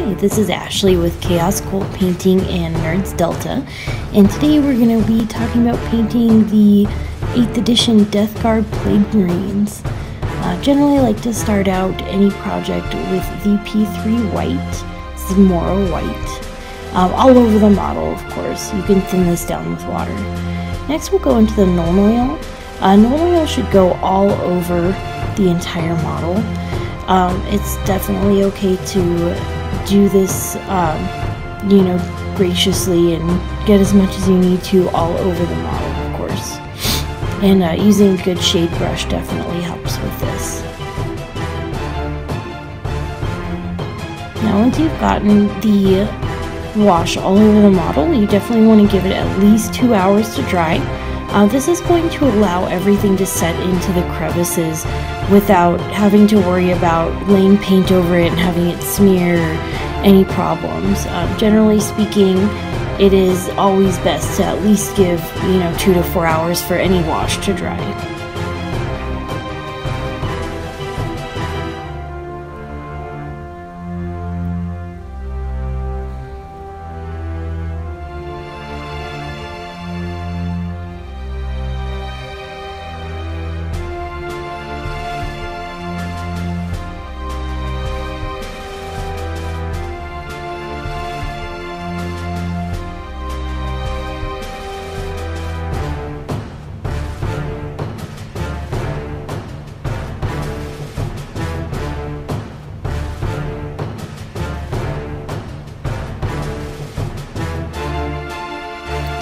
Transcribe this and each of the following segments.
Hi, this is Ashley with Kaos Kult Painting and Nerds Delta, and today we're going to be talking about painting the 8th edition Death Guard Plague Marines. Uh, generally, I like to start out any project with VP3 white, this is white, um, all over the model, of course. You can thin this down with water. Next, we'll go into the Nuln Oil. Uh, Nuln Oil should go all over the entire model. Um, it's definitely okay to do this, um, you know, graciously and get as much as you need to all over the model, of course. And uh, using a good shade brush definitely helps with this. Now once you've gotten the wash all over the model, you definitely want to give it at least two hours to dry. Uh, this is going to allow everything to set into the crevices without having to worry about laying paint over it and having it smear any problems. Uh, generally speaking, it is always best to at least give, you know, two to four hours for any wash to dry.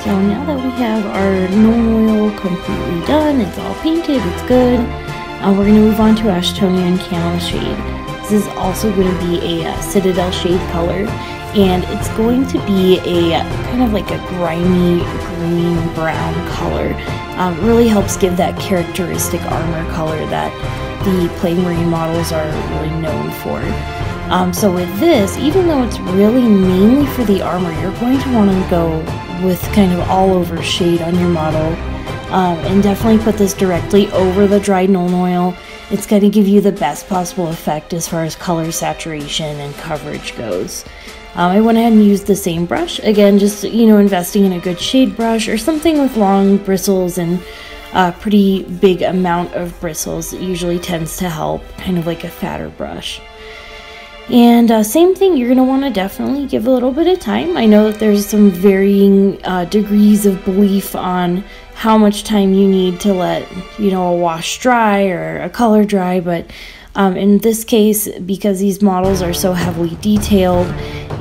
So now that we have our Oil completely done, it's all painted, it's good, uh, we're going to move on to Athonian Camo Shade. This is also going to be a uh, Citadel shade color, and it's going to be a kind of like a grimy green brown color. Um, really helps give that characteristic armor color that the Plague Marine models are really known for. Um, so with this, even though it's really mainly for the armor, you're going to want to go with kind of all over shade on your model. Um, and definitely put this directly over the dried Nuln Oil. It's going to give you the best possible effect as far as color saturation and coverage goes. Um, I went ahead and used the same brush. Again, just, you know, investing in a good shade brush or something with long bristles and a pretty big amount of bristles usually tends to help, kind of like a fatter brush. And uh, same thing, you're going to want to definitely give a little bit of time. I know that there's some varying uh, degrees of belief on how much time you need to let, you know, a wash dry or a color dry, but um, in this case, because these models are so heavily detailed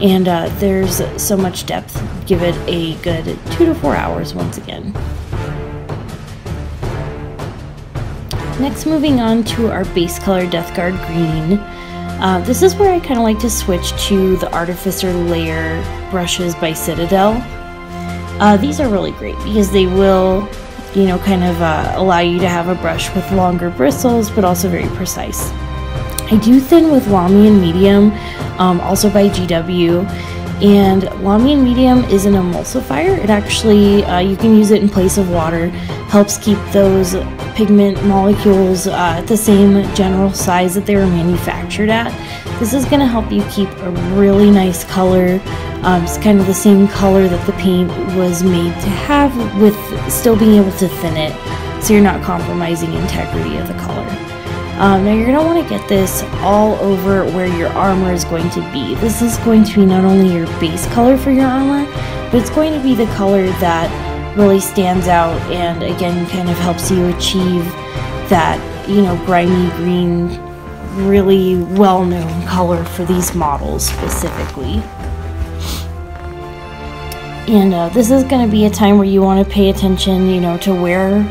and uh, there's so much depth, give it a good two to four hours once again. Next, moving on to our base color Death Guard Green. Uh, this is where I kind of like to switch to the Artificer Layer brushes by Citadel. Uh, these are really great because they will, you know, kind of uh, allow you to have a brush with longer bristles, but also very precise. I do thin with Lahmian Medium, um, also by GW, and Lahmian Medium is an emulsifier. It actually, uh, you can use it in place of water, helps keep those pigment molecules uh, at the same general size that they were manufactured at. This is going to help you keep a really nice color. Um, it's kind of the same color that the paint was made to have with still being able to thin it so you're not compromising integrity of the color. Um, now you're going to want to get this all over where your armor is going to be. This is going to be not only your base color for your armor, but it's going to be the color that really stands out and again kind of helps you achieve that, you know, grimy green, really well known color for these models specifically. And uh, this is going to be a time where you want to pay attention, you know, to where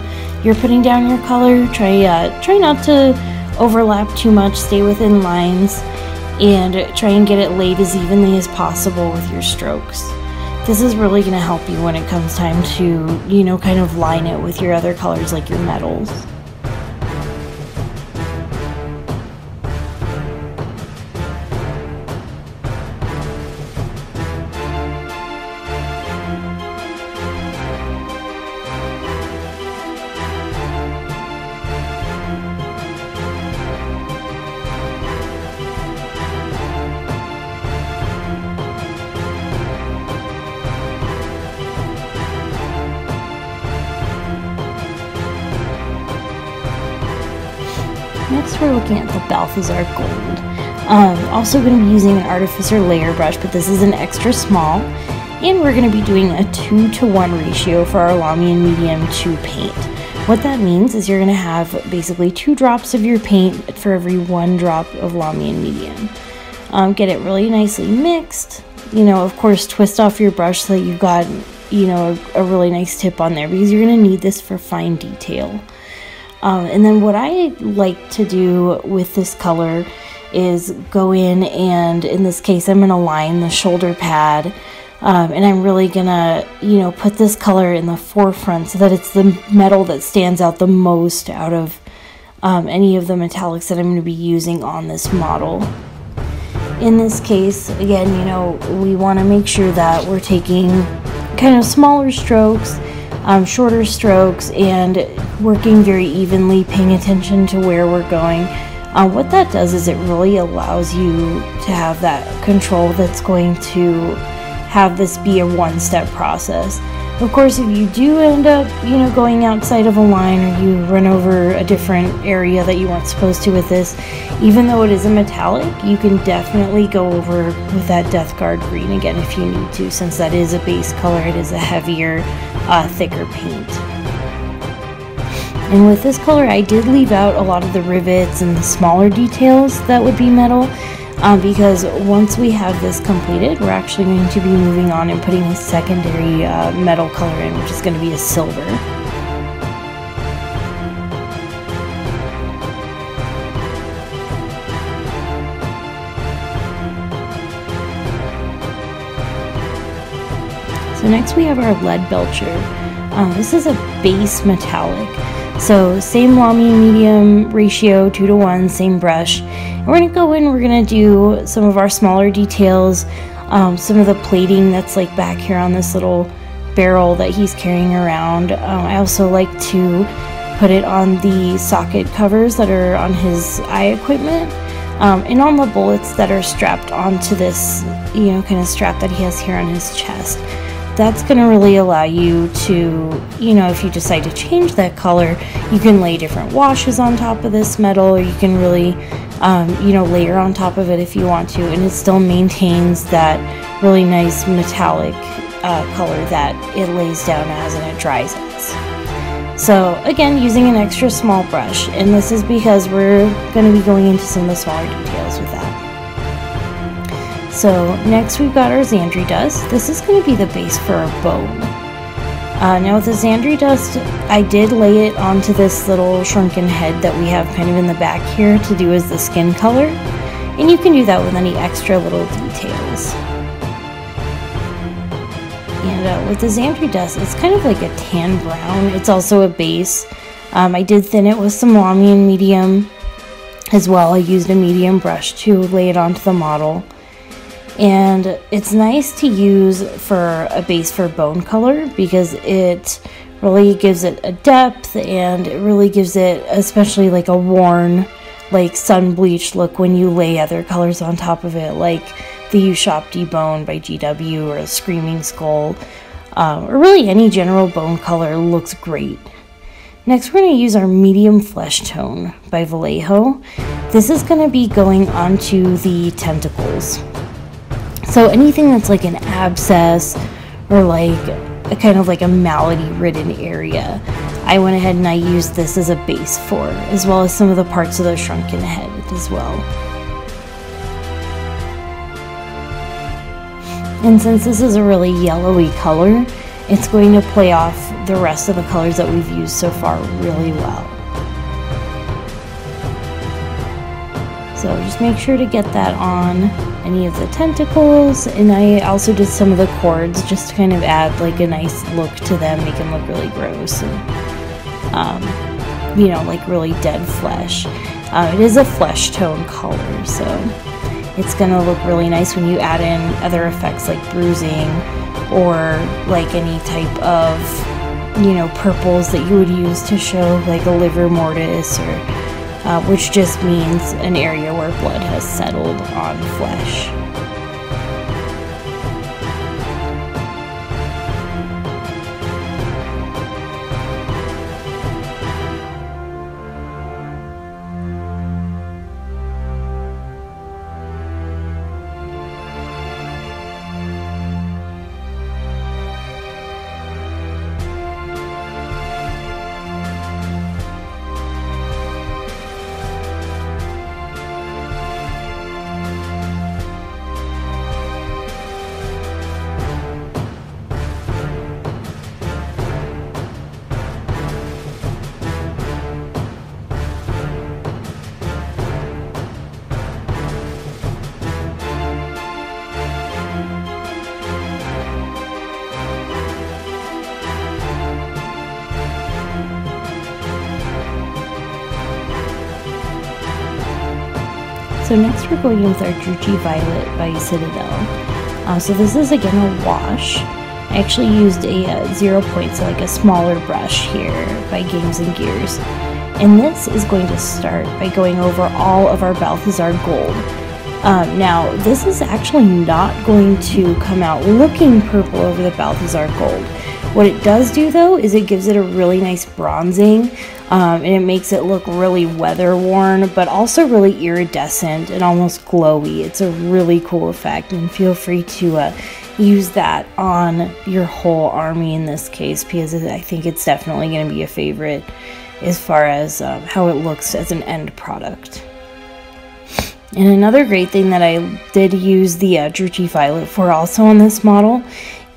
you're putting down your color. Try, uh, try not to overlap too much, stay within lines, and try and get it laid as evenly as possible with your strokes. This is really going to help you when it comes time to, you know, kind of line it with your other colors like your metals. We're looking at the Balthasar Gold. Um, also going to be using an Artificer layer brush, but this is an extra small. And we're going to be doing a 2 to 1 ratio for our Lahmian Medium to paint. What that means is you're going to have basically two drops of your paint for every one drop of Lahmian Medium. Um, get it really nicely mixed. You know, of course, twist off your brush so that you've got, you know, a, a really nice tip on there because you're going to need this for fine detail. Um, and then what I like to do with this color is go in and in this case I'm going to line the shoulder pad um, and I'm really gonna you know put this color in the forefront so that it's the metal that stands out the most out of um, any of the metallics that I'm going to be using on this model. In this case, again, you know, we want to make sure that we're taking kind of smaller strokes, um, shorter strokes, and working very evenly, paying attention to where we're going. Uh, what that does is it really allows you to have that control that's going to have this be a one step process. Of course, if you do end up, you know, going outside of a line or you run over a different area that you weren't supposed to with this, even though it is a metallic, you can definitely go over with that Death Guard green again if you need to, since that is a base color, it is a heavier, uh, thicker paint. And with this color, I did leave out a lot of the rivets and the smaller details that would be metal. Um, because once we have this completed, we're actually going to be moving on and putting a secondary uh, metal color in, which is going to be a silver. So next we have our Leadbelcher. Um, this is a base metallic. So same Lahmian medium ratio, 2 to 1, same brush. And we're to go in, we're going to do some of our smaller details, um, some of the plating that's like back here on this little barrel that he's carrying around. Um, I also like to put it on the socket covers that are on his eye equipment. Um, and on the bullets that are strapped onto this, you know, kind of strap that he has here on his chest that's going to really allow you to, you know, if you decide to change that color, you can lay different washes on top of this metal, or you can really, um, you know, layer on top of it if you want to, and it still maintains that really nice metallic uh, color that it lays down as and it dries. So again, using an extra small brush, and this is because we're going to be going into some of the smaller details with that. So next we've got our Zandri dust. This is going to be the base for our bone. Uh, now with the Zandri dust, I did lay it onto this little shrunken head that we have kind of in the back here to do as the skin color. And you can do that with any extra little details. And uh, with the Zandri dust, it's kind of like a tan brown. It's also a base. Um, I did thin it with some Lahmian medium as well. I used a medium brush to lay it onto the model and it's nice to use for a base for bone color because it really gives it a depth and it really gives it especially like a worn like sun bleached look when you lay other colors on top of it like the Ushabti Bone by GW or a Screaming Skull um, or really any general bone color looks great. Next we're going to use our medium flesh tone by Vallejo. This is going to be going onto the tentacles. So anything that's like an abscess or like a kind of like a malady ridden area, I went ahead and I used this as a base for, as well as some of the parts of the shrunken head as well. And since this is a really yellowy color, it's going to play off the rest of the colors that we've used so far really well. So just make sure to get that on any of the tentacles. And I also did some of the cords just to kind of add like a nice look to them, make them look really gross and, um, you know, like really dead flesh. Uh, it is a flesh tone color, so it's gonna look really nice when you add in other effects like bruising or like any type of, you know, purples that you would use to show like a livor mortis or uh, which just means an area where blood has settled on flesh. Next we're going with our Druchii Violet by Citadel. Uh, so this is again a wash. I actually used a uh, zero point, so like a smaller brush here by Games and Gears. And this is going to start by going over all of our Balthasar gold. Um, now, this is actually not going to come out looking purple over the Balthasar gold. What it does do though is it gives it a really nice bronzing um, and it makes it look really weather worn but also really iridescent and almost glowy. It's a really cool effect and feel free to uh, use that on your whole army in this case because I think it's definitely going to be a favorite as far as um, how it looks as an end product. And another great thing that I did use the uh, Druchii Violet for also on this model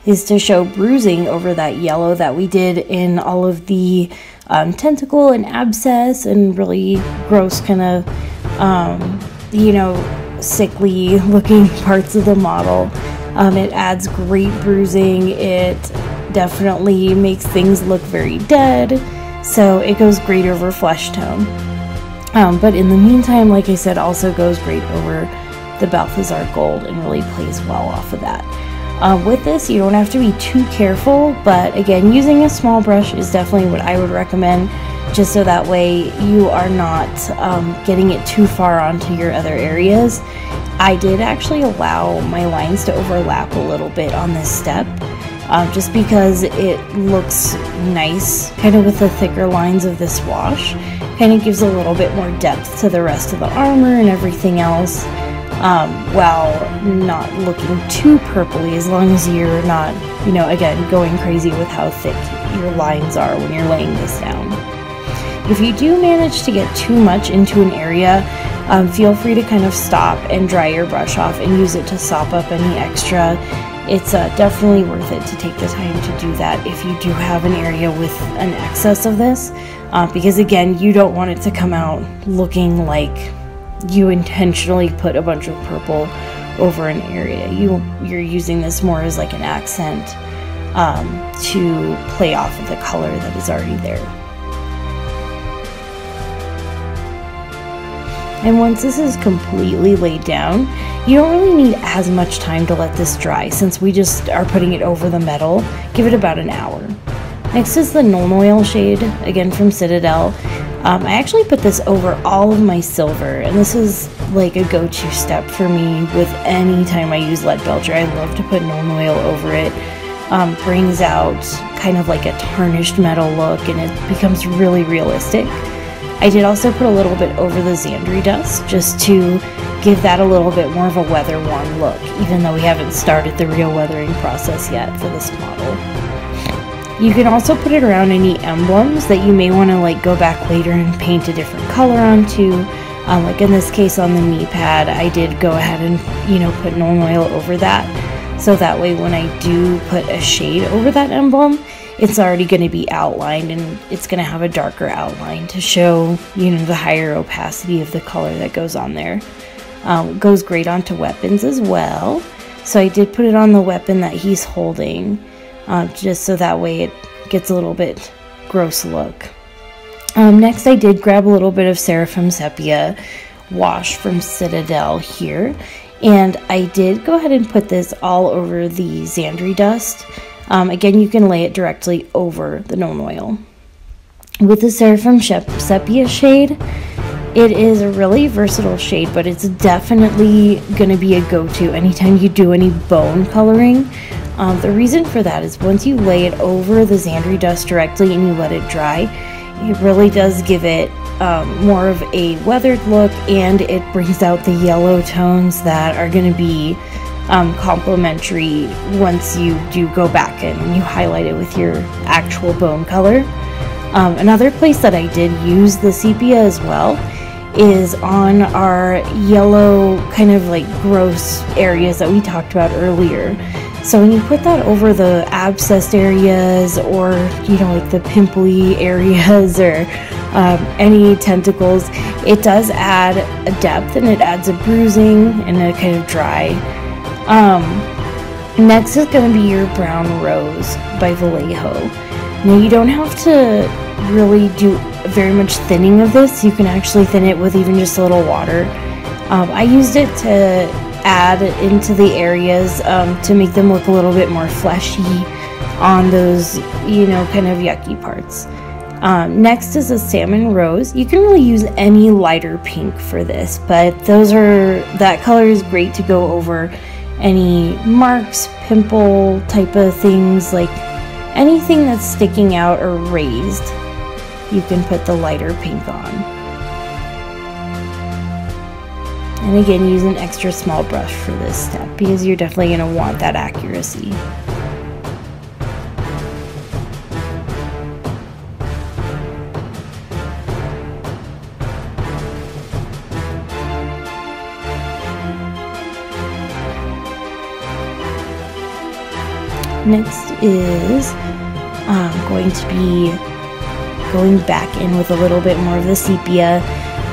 is to show bruising over that yellow that we did in all of the um, tentacle and abscess and really gross kind of, um, you know, sickly looking parts of the model. Um, it adds great bruising. It definitely makes things look very dead. So it goes great over flesh tone. Um, but in the meantime, like I said, also goes great over the Balthasar Gold and really plays well off of that. Uh, with this, you don't have to be too careful, but again, using a small brush is definitely what I would recommend, just so that way you are not um, getting it too far onto your other areas. I did actually allow my lines to overlap a little bit on this step, um, just because it looks nice, kind of with the thicker lines of this wash. Kind of gives a little bit more depth to the rest of the armor and everything else um, while not looking too purpley as long as you're not, you know, again, going crazy with how thick your lines are when you're laying this down. If you do manage to get too much into an area, um, feel free to kind of stop and dry your brush off and use it to sop up any extra. It's uh, definitely worth it to take the time to do that if you do have an area with an excess of this, uh, because again, you don't want it to come out looking like you intentionally put a bunch of purple over an area. You you're using this more as like an accent um, to play off of the color that is already there. And once this is completely laid down, you don't really need as much time to let this dry since we just are putting it over the metal. Give it about an hour. Next is the Nuln Oil shade, again from Citadel. Um, I actually put this over all of my silver, and this is like a go-to step for me with any time I use Leadbelcher. I love to put Nuln Oil over it. Um, brings out kind of like a tarnished metal look, and it becomes really realistic. I did also put a little bit over the Zandri dust just to give that a little bit more of a weather-worn look, even though we haven't started the real weathering process yet for this model. You can also put it around any emblems that you may want to like go back later and paint a different color onto. Um, like in this case on the knee pad, I did go ahead and, you know, put Nuln Oil over that. So that way when I do put a shade over that emblem, it's already going to be outlined and it's going to have a darker outline to show, you know, the higher opacity of the color that goes on there. Um, goes great onto weapons as well. So I did put it on the weapon that he's holding uh, just so that way it gets a little bit gross look. Um, next, I did grab a little bit of Seraphim Sepia wash from Citadel here, and I did go ahead and put this all over the Zandri dust. Um, again, you can lay it directly over the Nuln Oil. With the Seraphim Sepia shade, it is a really versatile shade, but it's definitely going to be a go-to anytime you do any bone coloring. Um, the reason for that is once you lay it over the Zandri dust directly and you let it dry, it really does give it um, more of a weathered look and it brings out the yellow tones that are going to be um, complementary once you do go back and you highlight it with your actual bone color. Um, another place that I did use the sepia as well is on our yellow kind of like gross areas that we talked about earlier. So when you put that over the abscessed areas or, you know, like the pimply areas or um, any tentacles, it does add a depth and it adds a bruising and a kind of dry. Um, next is going to be your Brown Rose by Vallejo. Now you don't have to really do very much thinning of this. You can actually thin it with even just a little water. Um, I used it to add into the areas um, to make them look a little bit more fleshy on those, you know, kind of yucky parts. Um, next is a salmon rose. You can really use any lighter pink for this, but those are that color is great to go over any marks, pimple type of things, like anything that's sticking out or raised. You can put the lighter pink on. And again, use an extra small brush for this step because you're definitely going to want that accuracy. Next is um, going to be going back in with a little bit more of the sepia.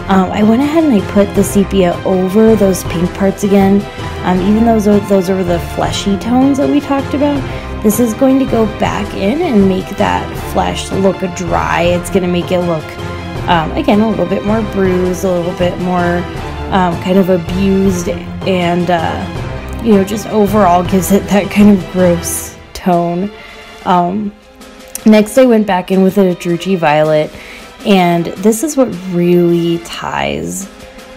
Um, I went ahead and I put the sepia over those pink parts again. Um, even those are, those are the fleshy tones that we talked about, this is going to go back in and make that flesh look dry. It's going to make it look, um, again, a little bit more bruised, a little bit more um, kind of abused, and, uh, you know, just overall gives it that kind of gross tone. Um, next, I went back in with a Druchii Violet, and this is what really ties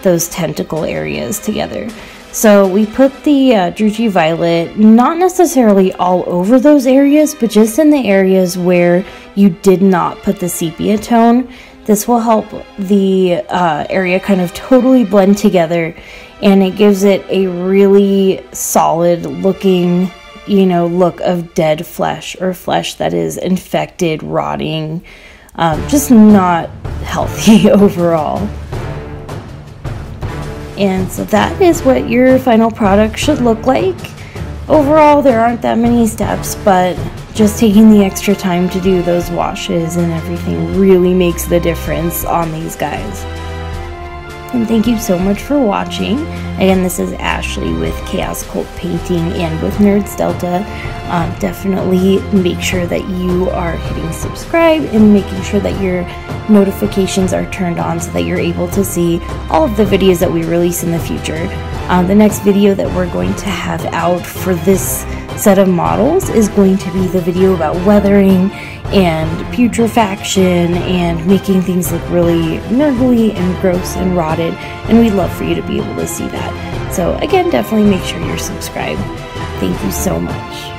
those tentacle areas together. So we put the uh, Violet not necessarily all over those areas, but just in the areas where you did not put the sepia tone. This will help the uh, area kind of totally blend together and it gives it a really solid looking you know, look of dead flesh or flesh that is infected, rotting, um, just not healthy overall. And so that is what your final product should look like. Overall, there aren't that many steps, but just taking the extra time to do those washes and everything really makes the difference on these guys. And thank you so much for watching. Again, this is Ashley with Kaos Kult Painting and with Nerds Delta. Um, definitely make sure that you are hitting subscribe and making sure that your notifications are turned on so that you're able to see all of the videos that we release in the future. Um, the next video that we're going to have out for this set of models is going to be the video about weathering and putrefaction and making things look really nurgly and gross and rotted. And we'd love for you to be able to see that. So, again, definitely make sure you're subscribed. Thank you so much.